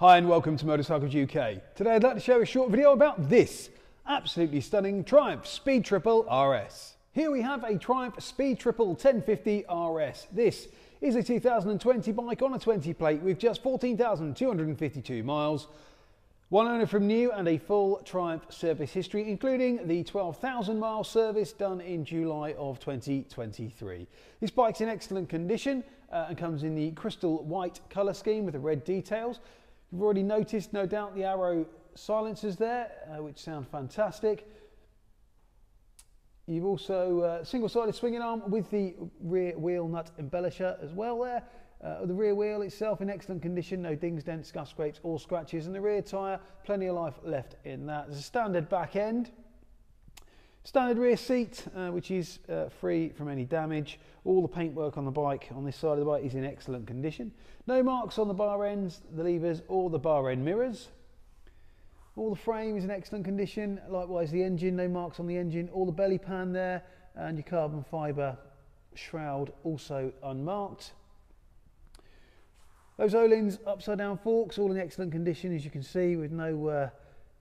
Hi and welcome to Motorcycles UK. Today I'd like to share a short video about this absolutely stunning Triumph Speed Triple RS. Here we have a Triumph Speed Triple 1050 RS. This is a 2020 bike on a 20 plate with just 14,252 miles, one owner from new and a full Triumph service history, including the 12,000 mile service done in July of 2023. This bike's in excellent condition uh, and comes in the crystal white colour scheme with the red details. You've already noticed, no doubt, the Arrow silencers there, uh, which sound fantastic. You've also uh, single-sided swinging arm with the rear wheel nut embellisher as well there. Uh, the rear wheel itself in excellent condition, no dings, dents, scuff scrapes or scratches. And the rear tyre, plenty of life left in that. There's a standard back end. Standard rear seat, uh, which is uh, free from any damage. All the paintwork on the bike, on this side of the bike, is in excellent condition. No marks on the bar ends, the levers, or the bar end mirrors. All the frame is in excellent condition. Likewise, the engine, no marks on the engine. All the belly pan there, and your carbon fibre shroud also unmarked. Those Öhlins upside down forks, all in excellent condition, as you can see, with no uh,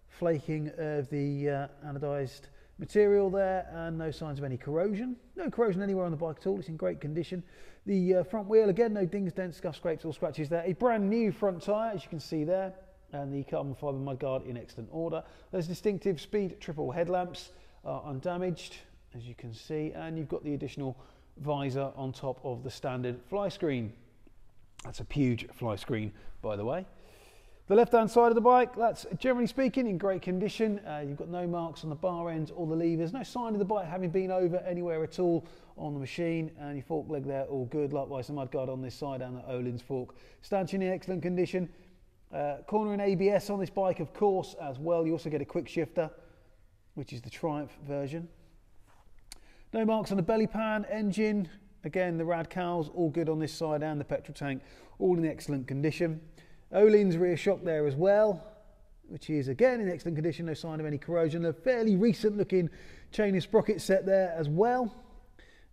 flaking of the uh, anodised material there and no signs of any corrosion. No corrosion anywhere on the bike at all, it's in great condition. The uh, front wheel, again, no dings, dents, scuff, scrapes or scratches there. A brand new front tyre, as you can see there, and the carbon fibre mudguard in excellent order. Those distinctive speed triple headlamps are undamaged, as you can see, and you've got the additional visor on top of the standard fly screen. That's a huge fly screen, by the way. The left-hand side of the bike, that's generally speaking in great condition. Uh, you've got no marks on the bar ends or the levers, no sign of the bike having been over anywhere at all on the machine, and your fork leg there, all good. Likewise, the mudguard on this side and the Öhlins fork. Stanchion in excellent condition. Uh, cornering ABS on this bike, of course, as well. You also get a quick shifter, which is the Triumph version. No marks on the belly pan, engine. Again, the rad cowls, all good on this side, and the petrol tank, all in excellent condition. Öhlins rear shock there as well, which is again in excellent condition, no sign of any corrosion. A fairly recent looking chain and sprocket set there as well.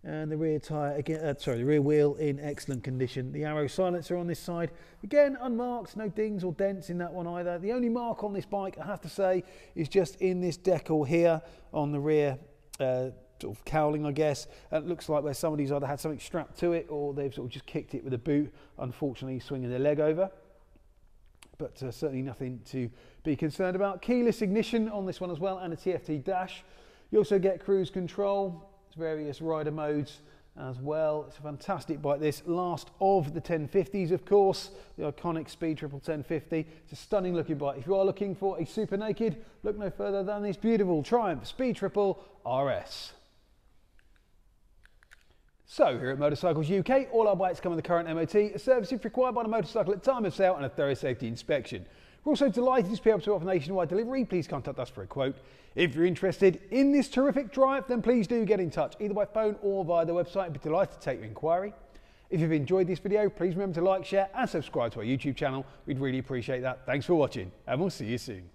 And the rear tyre, again, uh, sorry, the rear wheel in excellent condition. The Arrow silencer on this side, again unmarked, no dings or dents in that one either. The only mark on this bike, I have to say, is just in this decal here on the rear uh, sort of cowling, I guess. And it looks like where somebody's either had something strapped to it or they've sort of just kicked it with a boot, unfortunately swinging their leg over but uh, certainly nothing to be concerned about. Keyless ignition on this one as well and a TFT dash. You also get cruise control, various rider modes as well. It's a fantastic bike this, last of the 1050s of course, the iconic Speed Triple 1050. It's a stunning looking bike. If you are looking for a super naked, look no further than this beautiful Triumph Speed Triple RS. So here at Motorcycles UK, all our bikes come with the current MOT, a service if required by the motorcycle at time of sale and a thorough safety inspection. We're also delighted to be able to offer nationwide delivery. Please contact us for a quote. If you're interested in this terrific drive, then please do get in touch, either by phone or via the website. I'd be delighted to take your inquiry. If you've enjoyed this video, please remember to like, share and subscribe to our YouTube channel. We'd really appreciate that. Thanks for watching and we'll see you soon.